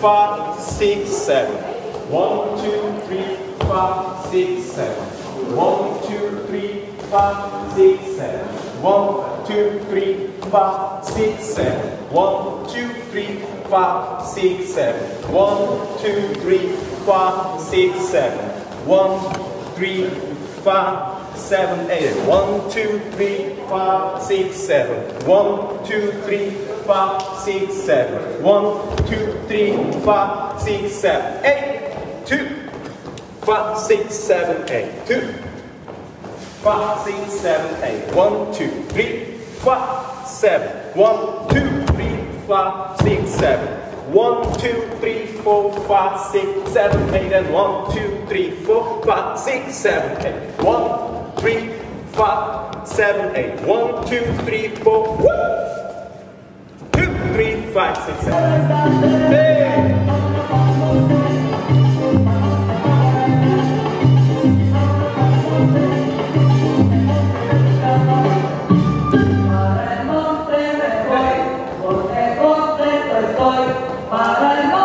five, six, seven. One, two, three, five, six, seven. One, two, three, five, six, seven. One, two, three, five, six, seven. One, two, three, five, six, seven. One, two, three, five, six, seven. One, three, five, seven, eight. One, two, three, five, six, seven. One, two, three, five, six, seven. One, two, three, five, six, seven, eight. Two, five, six, seven, eight. Two, five, six, seven, eight. One, two, three, five, seven. One, two, three, five, six, seven. One, two, three, four, five, six, seven, eight, and one, two, three, four, five, six, seven, eight. One, three, five, seven, eight. One, two, three, four. Woo! Two, three, five, six, seven. Hey! Para el